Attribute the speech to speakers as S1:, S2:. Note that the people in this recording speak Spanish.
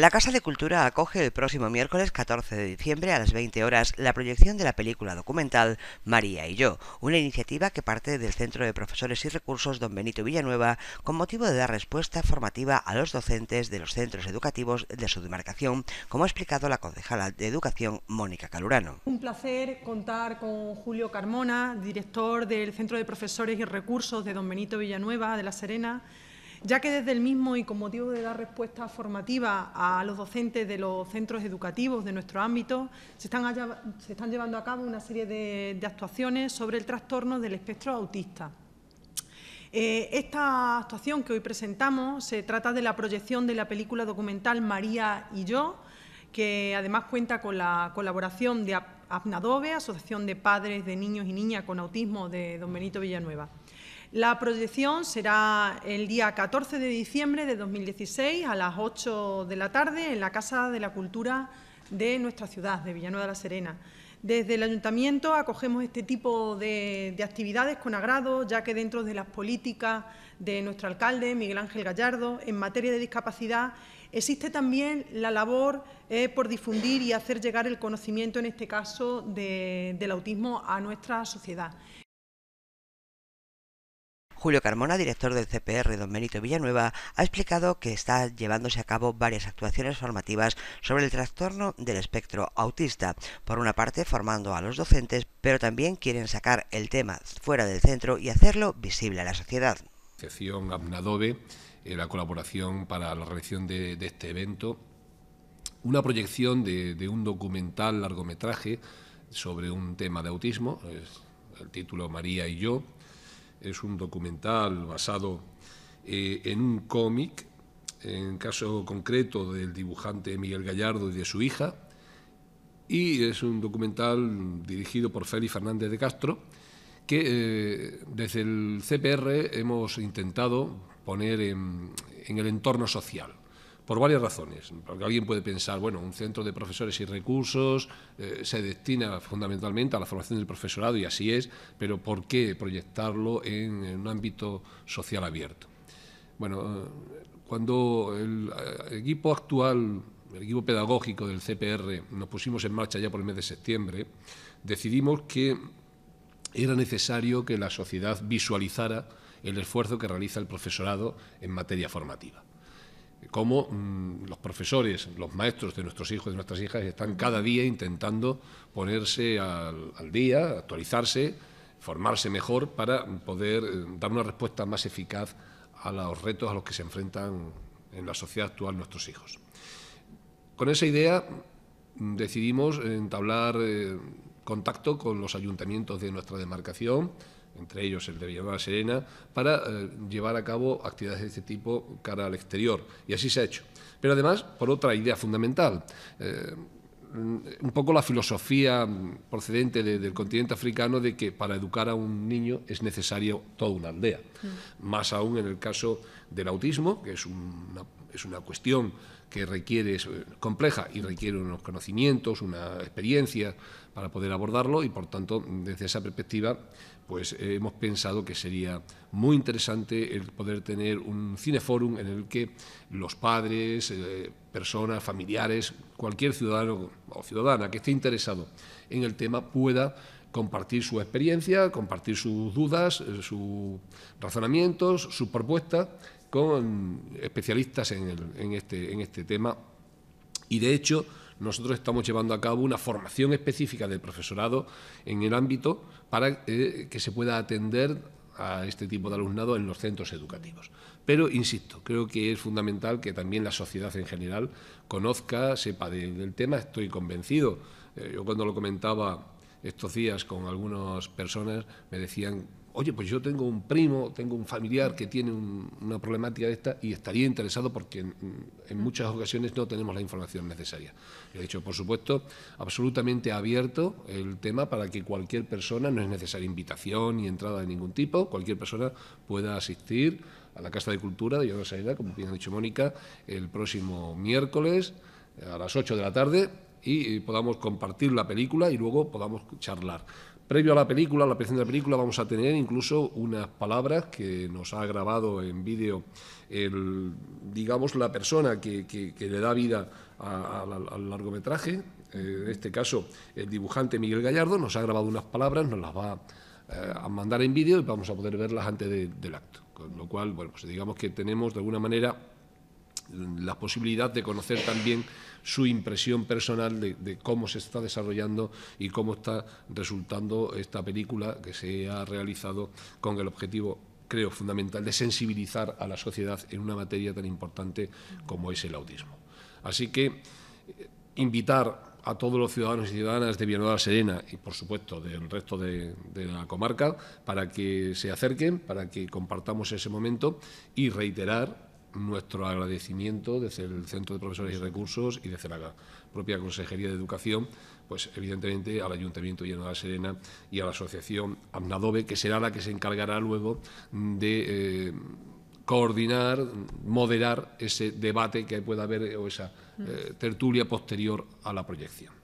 S1: La Casa de Cultura acoge el próximo miércoles 14 de diciembre a las 20 horas la proyección de la película documental María y yo, una iniciativa que parte del Centro de Profesores y Recursos Don Benito Villanueva con motivo de dar respuesta formativa a los docentes de los centros educativos de su demarcación, como ha explicado la concejala de Educación Mónica Calurano.
S2: Un placer contar con Julio Carmona, director del Centro de Profesores y Recursos de Don Benito Villanueva de La Serena, ya que desde el mismo y con motivo de dar respuesta formativa a los docentes de los centros educativos de nuestro ámbito, se están, llevando a cabo una serie de, actuaciones sobre el trastorno del espectro autista. Eh, esta actuación que hoy presentamos se trata de la proyección de la película documental María y yo, que además cuenta con la colaboración de APNADOVE, Asociación de Padres de Niños y Niñas con Autismo de Don Benito Villanueva. La proyección será el día 14 de diciembre de 2016 a las 8 de la tarde en la Casa de la Cultura de nuestra ciudad, de Villanueva de la Serena. Desde el Ayuntamiento acogemos este tipo de, actividades con agrado, ya que dentro de las políticas de nuestro alcalde, Miguel Ángel Gallardo, en materia de discapacidad, existe también la labor eh, por difundir y hacer llegar el conocimiento, en este caso, del autismo a nuestra sociedad.
S1: Julio Carmona, director del CPR Don Benito Villanueva, ha explicado que está llevándose a cabo varias actuaciones formativas sobre el trastorno del espectro autista. Por una parte, formando a los docentes, pero también quieren sacar el tema fuera del centro y hacerlo visible a la sociedad.
S3: La colaboración para la realización de, este evento, una proyección de, un documental largometraje sobre un tema de autismo, el título María y yo, es un documental basado eh, en un cómic, en caso concreto del dibujante Miguel Gallardo y de su hija, y es un documental dirigido por Félix Fernández de Castro, que eh, desde el CPR hemos intentado poner en el entorno social por varias razones. Porque alguien puede pensar, bueno, un centro de profesores y recursos eh, se destina fundamentalmente a la formación del profesorado y así es, pero ¿por qué proyectarlo en, un ámbito social abierto? Bueno, eh, cuando el eh, equipo actual, el equipo pedagógico del CPR, nos pusimos en marcha ya por el mes de septiembre, decidimos que era necesario que la sociedad visualizara el esfuerzo que realiza el profesorado en materia formativa cómo mm, los profesores, los maestros de nuestros hijos de nuestras hijas están cada día intentando ponerse al, día, actualizarse, formarse mejor para poder eh, dar una respuesta más eficaz a los retos a los que se enfrentan en la sociedad actual nuestros hijos. Con esa idea mm, decidimos entablar eh, contacto con los ayuntamientos de nuestra demarcación, entre ellos el de Villanueva Serena, para eh, llevar a cabo actividades de este tipo cara al exterior. Y así se ha hecho. Pero además, por otra idea fundamental, eh, un poco la filosofía procedente del continente africano de que para educar a un niño es necesario toda una aldea. Mm. Más aún en el caso del autismo, que es una, es una cuestión que requiere, es compleja y requiere unos conocimientos, una experiencia para poder abordarlo y por tanto desde esa perspectiva pues eh, hemos pensado que sería muy interesante el poder tener un cineforum en el que los padres, eh, personas, familiares, cualquier ciudadano o ciudadana que esté interesado en el tema pueda compartir su experiencia, compartir sus dudas, eh, sus razonamientos, sus propuestas con especialistas en, este, en este tema. Y de hecho, nosotros estamos llevando a cabo una formación específica del profesorado en el ámbito para eh, que se pueda atender a este tipo de alumnado en los centros educativos. Pero, insisto, creo que es fundamental que también la sociedad en general conozca, sepa del tema. Estoy convencido. Eh, yo cuando lo comentaba estos días con algunas personas me decían oye, pues yo tengo un primo, tengo un familiar que tiene una problemática de esta y estaría interesado porque en, muchas ocasiones no tenemos la información necesaria. He dicho, por supuesto, absolutamente abierto el tema para que cualquier persona, no es necesaria invitación ni entrada de ningún tipo, cualquier persona pueda asistir a la Casa de Cultura de Llorona como bien ha dicho Mónica, el próximo miércoles a las 8 de la tarde y podamos compartir la película y luego podamos charlar previo a la película, a la presentación de la película, vamos a tener incluso unas palabras que nos ha grabado en vídeo, digamos, la persona que, le da vida al largometraje, eh, en este caso el dibujante Miguel Gallardo, nos ha grabado unas palabras, nos las va eh, a mandar en vídeo y vamos a poder verlas antes del acto. Con lo cual, bueno, pues digamos que tenemos de alguna manera la posibilidad de conocer también su impresión personal de, cómo se está desarrollando y cómo está resultando esta película que se ha realizado con el objetivo creo fundamental de sensibilizar a la sociedad en una materia tan importante como es el autismo. Así que eh, invitar a todos los ciudadanos y ciudadanas de Villanueva Serena y, por supuesto, del resto de, de, la comarca para que se acerquen, para que compartamos ese momento y reiterar nuestro agradecimiento desde el Centro de Profesores y Recursos y desde la propia Consejería de Educación, pues evidentemente al Ayuntamiento de la Serena y a la Asociación Amnadove, que será la que se encargará luego de eh, coordinar, moderar ese debate que pueda haber o esa eh, tertulia posterior a la proyección.